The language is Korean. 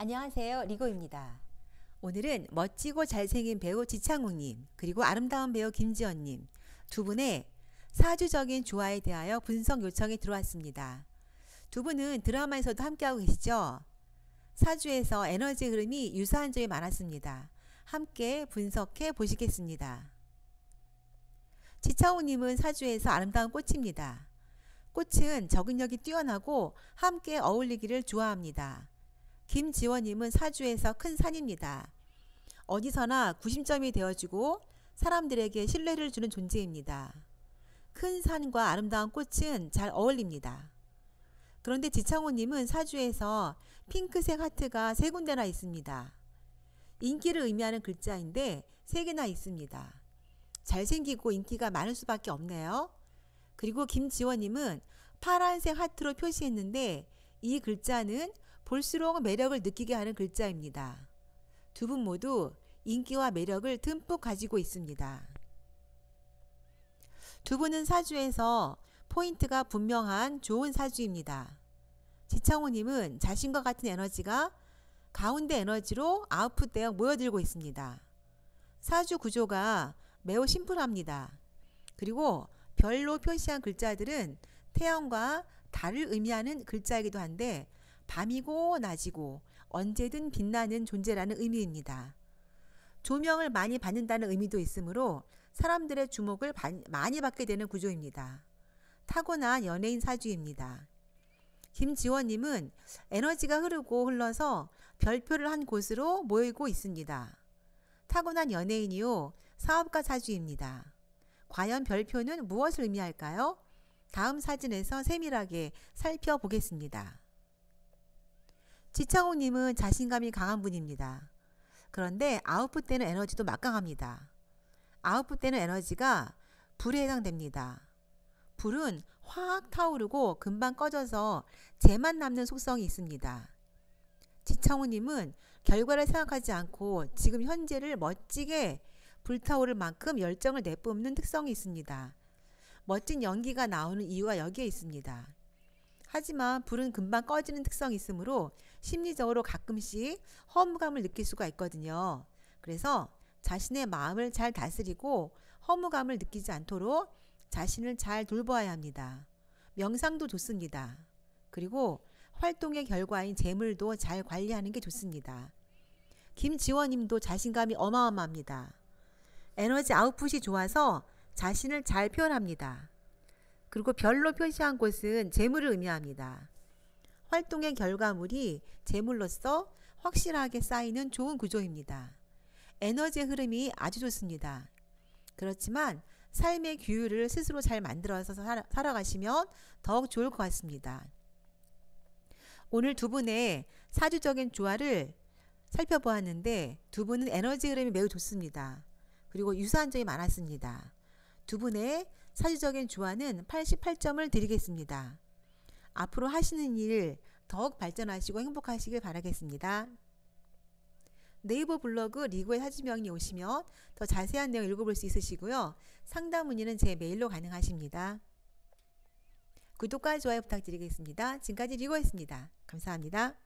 안녕하세요. 리고입니다. 오늘은 멋지고 잘생긴 배우 지창욱님, 그리고 아름다운 배우 김지연님 두 분의 사주적인 조화에 대하여 분석 요청이 들어왔습니다. 두 분은 드라마에서도 함께하고 계시죠? 사주에서 에너지 흐름이 유사한 점이 많았습니다. 함께 분석해 보시겠습니다. 지창욱님은 사주에서 아름다운 꽃입니다. 꽃은 적응력이 뛰어나고 함께 어울리기를 좋아합니다. 김지원님은 사주에서 큰 산입니다. 어디서나 구심점이 되어주고 사람들에게 신뢰를 주는 존재입니다. 큰 산과 아름다운 꽃은 잘 어울립니다. 그런데 지창호님은 사주에서 핑크색 하트가 세 군데나 있습니다. 인기를 의미하는 글자인데 세 개나 있습니다. 잘생기고 인기가 많을 수밖에 없네요. 그리고 김지원님은 파란색 하트로 표시했는데 이 글자는 볼수록 매력을 느끼게 하는 글자입니다. 두 분 모두 인기와 매력을 듬뿍 가지고 있습니다. 두 분은 사주에서 포인트가 분명한 좋은 사주입니다. 지창호님은 자신과 같은 에너지가 가운데 에너지로 아웃풋되어 모여들고 있습니다. 사주 구조가 매우 심플합니다. 그리고 별로 표시한 글자들은 태양과 달을 의미하는 글자이기도 한데 밤이고 낮이고 언제든 빛나는 존재라는 의미입니다. 조명을 많이 받는다는 의미도 있으므로 사람들의 주목을 많이 받게 되는 구조입니다. 타고난 연예인 사주입니다. 김지원님은 에너지가 흐르고 흘러서 별표를 한 곳으로 모이고 있습니다. 타고난 연예인이요. 사업가 사주입니다. 과연 별표는 무엇을 의미할까요? 다음 사진에서 세밀하게 살펴보겠습니다. 지창호님은 자신감이 강한 분입니다. 그런데 아웃풋 되는 에너지도 막강합니다. 아웃풋 되는 에너지가 불에 해당됩니다. 불은 확 타오르고 금방 꺼져서 재만 남는 속성이 있습니다. 지창호님은 결과를 생각하지 않고 지금 현재를 멋지게 불타오를 만큼 열정을 내뿜는 특성이 있습니다. 멋진 연기가 나오는 이유가 여기에 있습니다. 하지만 불은 금방 꺼지는 특성이 있으므로 심리적으로 가끔씩 허무감을 느낄 수가 있거든요. 그래서 자신의 마음을 잘 다스리고 허무감을 느끼지 않도록 자신을 잘 돌보아야 합니다. 명상도 좋습니다. 그리고 활동의 결과인 재물도 잘 관리하는 게 좋습니다. 김지원 님도 자신감이 어마어마합니다. 에너지 아웃풋이 좋아서 자신을 잘 표현합니다. 그리고 별로 표시한 곳은 재물을 의미합니다. 활동의 결과물이 재물로서 확실하게 쌓이는 좋은 구조입니다. 에너지 흐름이 아주 좋습니다. 그렇지만 삶의 규율을 스스로 잘 만들어서 살아, 가시면 더욱 좋을 것 같습니다. 오늘 두 분의 사주적인 조화를 살펴보았는데 두 분은 에너지 흐름이 매우 좋습니다. 그리고 유사한 점이 많았습니다. 두 분의 사주적인 조화는 88점을 드리겠습니다. 앞으로 하시는 일 더욱 발전하시고 행복하시길 바라겠습니다. 네이버 블로그 리고의 사주명이 오시면 더 자세한 내용 읽어볼 수 있으시고요. 상담 문의는 제 메일로 가능하십니다. 구독과 좋아요 부탁드리겠습니다. 지금까지 리고였습니다. 감사합니다.